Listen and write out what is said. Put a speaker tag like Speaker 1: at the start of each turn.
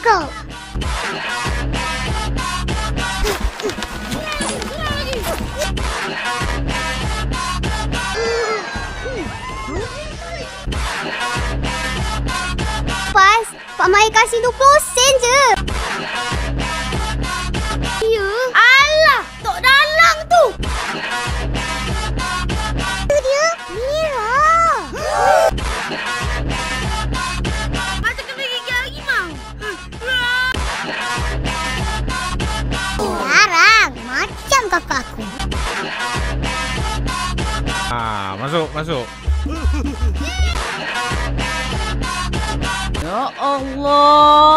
Speaker 1: kau. Pas, Pak Mai kasih 20 sen je. Kakakku.
Speaker 2: Ah, masuk, masuk.
Speaker 3: Ya Allah.